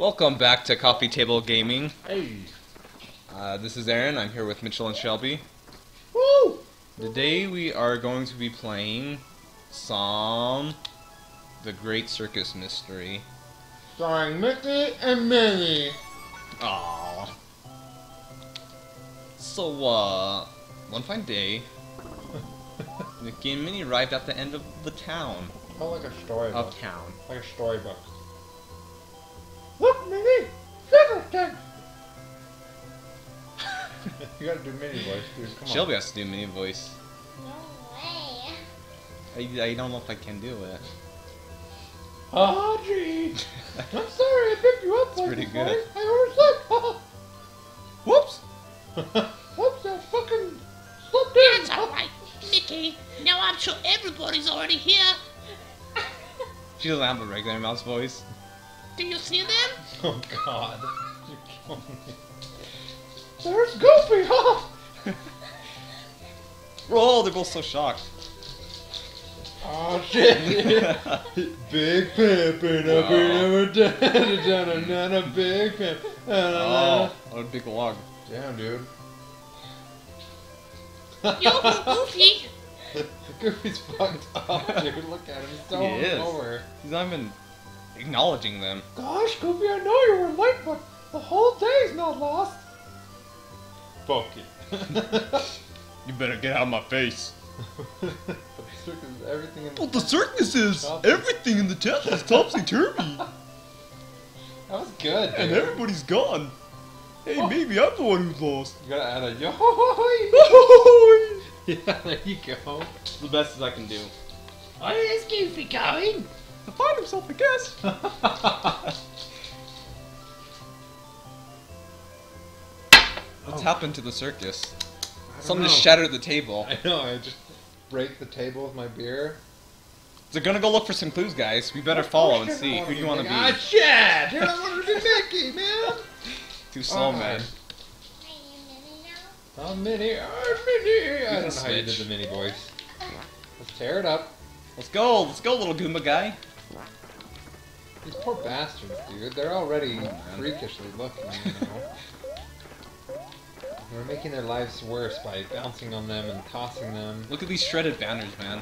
Welcome back to Coffee Table Gaming. Hey. Uh, this is Aaron. I'm here with Mitchell and Shelby. Woo! Today we are going to be playing some The Great Circus Mystery. Starring Mickey and Minnie. Aww. So, uh, one fine day, Mickey and Minnie arrived at the end of the town. Oh, like a storybook. Of town. Like a storybook. Look, Minnie! Sugar you gotta do Minnie voice, dude. Come Shelby has to do Minnie voice. No way. I, I don't know if I can do it. on. Audrey! I'm sorry I picked you up That's like pretty this, good. buddy. I overslept. Whoops! Whoops, I fucking slept in. That's alright, Mickey. Now I'm sure everybody's already here. She doesn't have a regular mouse voice. Do you see them? Oh god. You're killing me. There's Goofy, huh? Oh, they're both so shocked. Oh shit. Big pimpin' a Wow. big a big pimp. Oh, what a big log. Damn, dude. Yo, Goofy. Goofy's fucked up, dude. Look at him. He's so He over. He's not even acknowledging them. Gosh, Goofy, I know you were late, but the whole day's not lost. Fuck it. You better get out of my face. everything in Well, the circus is everything in the town is topsy turvy, That was good, and dude. everybody's gone. Hey, Oh. maybe I'm the one who's lost. You gotta add a yo. Ho Yeah, there you go. the best as I can do. Where is Goofy going? To find himself, I guess. What's happened to the circus? Something just shattered the table. I know. I just break the table with my beer. They're gonna go look for some clues, guys. We better follow and see who do you want to be. Ah, shit! Dude, I want to be Mickey, man. Too slow, Oh, man. Are you Minnie now? Oh, Minnie. Oh, Minnie. I don't know how you did the Minnie voice. Let's tear it up. Let's go, let's go, little Goomba guy. These poor bastards, dude. They're already freakishly looking, you know. We're making their lives worse by bouncing on them and tossing them. Look at these shredded banners, man.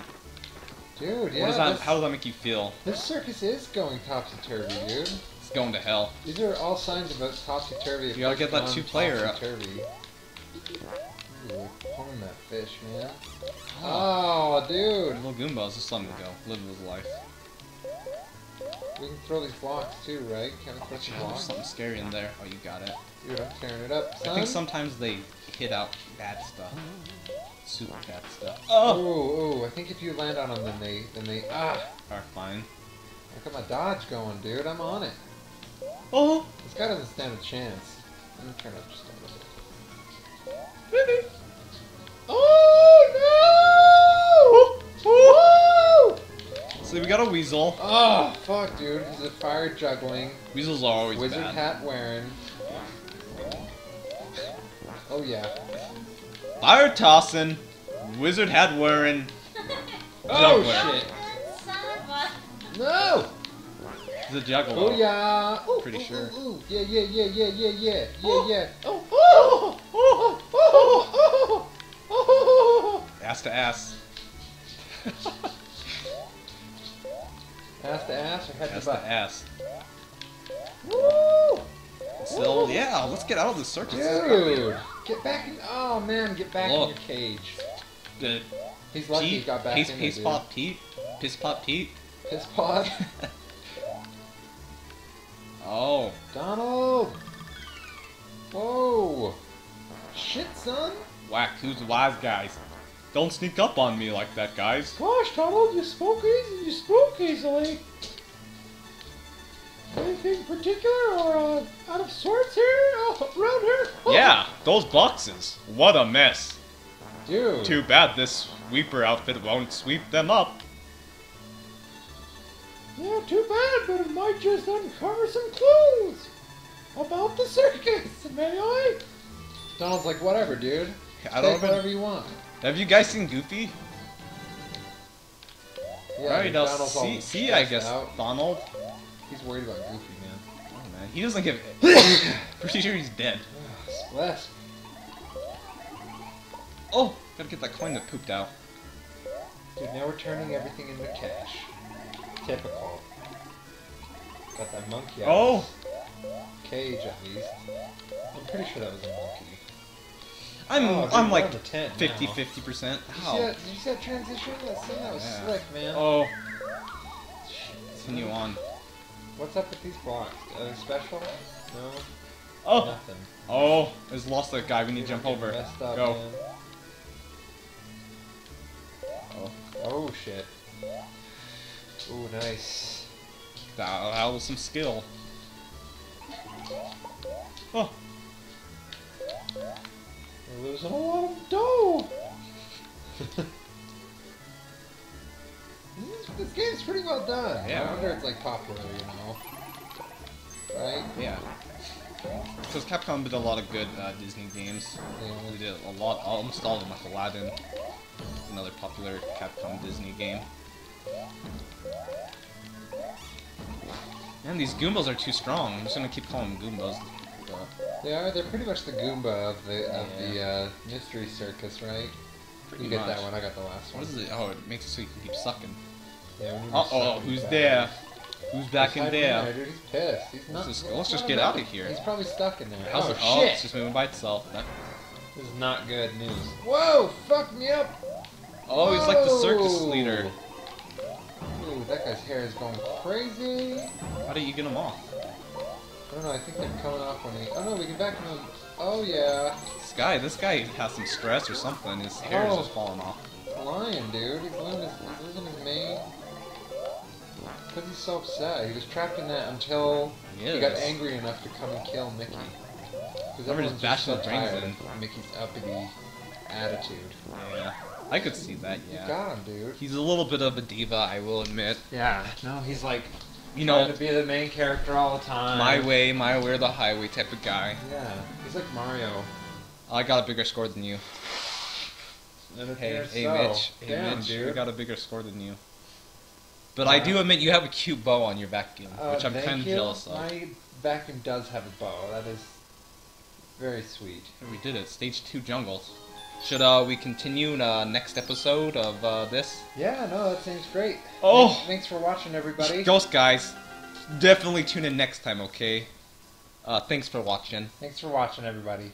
Dude, yeah. what that? this, How does that make you feel? this circus is going topsy-turvy, dude. It's going to hell. These are all signs of a topsy-turvy. You gotta get that two-player up. Topsy-turvy. Ooh, pulling that fish, man. Ah. Oh, dude. Little Goombas, just let him go. Live his life. We can throw these blocks too, right? Can we I throw some blocks? something scary in there. Oh, you got it. Dude, I'm tearing it up, son. I think sometimes they hit out bad stuff. Super bad stuff. Oh, Oh! ooh, I think if you land on them, then they, then they, ah, Are fine. look at my dodge going, dude. I'm on it. Oh! This guy doesn't stand a chance. Me turn up just a little bit. Oh no! So we got a weasel. Oh fuck, dude. He's a fire juggling, Weasels are always wizard bad. hat wearing. Oh yeah. Fire tossing, wizard hat wearing. Oh Juggler. shit! Son of a. Juggler. Oh yeah! Ooh, Pretty ooh, sure. Ooh. Yeah, yeah, yeah, yeah, yeah, yeah, Oh. yeah, yeah. Oh, oh, oh, oh, oh, oh, oh. Ass to ass. Ass to ass or head Ass to butt? ass. Woo! So yeah, let's get out of the circus. Dude, get back in. Oh man, get back Look. in your cage. The He's lucky he Pete, got back Pace, in there, Pot Pete, Piss Pot Pete. Piss pod. oh, Donald. Whoa. Shit, son. whack! Who's the wise guys? Don't sneak up on me like that, guys. Gosh, Donald, you spoke easy. You spoke easily. Anything particular or uh, out of sorts here uh, around here? Oh. Yeah, those boxes. What a mess. Dude. Too bad this sweeper outfit won't sweep them up. Yeah, too bad, but it might just uncover some clues about the circus, may I? Donald's like, whatever, dude. I don't Take even. whatever you want. Have you guys seen Goofy? Yeah, Donald's see, see, I guess out. Donald. He's worried about Goofy, man. Oh man, he doesn't give. Pretty sure he's dead. Splash. Oh, gotta get that coin that pooped out. Dude, now we're turning everything into cash. Typical. Got that monkey out. Oh, Cage at least. I'm pretty sure that was a monkey. I'm Oh, I'm like on to 10 now. 50 50 percent. Did you, that, did you see that transition? That scene? That was Yeah. slick, man. Oh, continue on. What's up with these blocks? Anything special? No? Oh, Nothing. oh, there's lost a guy. We need to jump over. Up, Go. man. Oh, Oh, shit. Ooh, nice. that, that was some skill. Oh, We're losing a lot of dough! this, game's pretty well done. Yeah. I wonder if it's like popular, you know. Right? yeah. Because Capcom did a lot of good uh, Disney games. Yeah. They did a lot, almost all of them, like Aladdin, another popular Capcom Disney game. Man, these Goombas are too strong. I'm just gonna keep calling them Goombas. Uh, They are. They're pretty much the Goomba of the of the uh, Mystery Circus, right? pretty You get that one. I got the last one. What is it? Oh, it makes it so you can keep sucking. Yeah, Uh oh, who's back. there? Who's back He's in hiding there? Dude, he's pissed. He's Let's not. just- it's let's just get out of here. He's probably stuck in there. How's oh it? Oh, shit! it's just moving by itself. That- This is not good news. Whoa! Fuck me up. Oh, he's like the circus leader. Ooh, that guy's hair is going crazy. How do you get him off? I don't know. I think they're coming off when he. Oh no, we can vacuum them. Oh yeah, This guy, this guy has some stress or something. His hair is Oh. just falling off. lion, dude. He's losing his, he's losing his mane. Because he's so upset. He was trapped in that until He he got angry enough to come and kill Mickey. Because Remember just bashing so tired in. of Mickey's uppity attitude. Yeah, I could see that. You Yeah, got him, dude. he's a little bit of a diva, I will admit. Yeah, no, he's like You know, to be the main character all the time. my way, my way or the highway type of guy. Yeah, he's like Mario. I got a bigger score than you. Hey, hey, so. Mitch. Hey, Damn, Mitch. dude. I got a bigger score than you. But I do admit you have a cute bow on your vacuum, Uh, which I'm kind of jealous of. My vacuum does have a bow. That is very sweet. We did it. Stage two jungles. Should uh we continue in, uh, next episode of uh, this? Yeah, no, that seems great. Oh! Thanks, thanks for watching, everybody. Ghost guys, definitely tune in next time, okay? Uh, thanks for watching. Thanks for watching, everybody.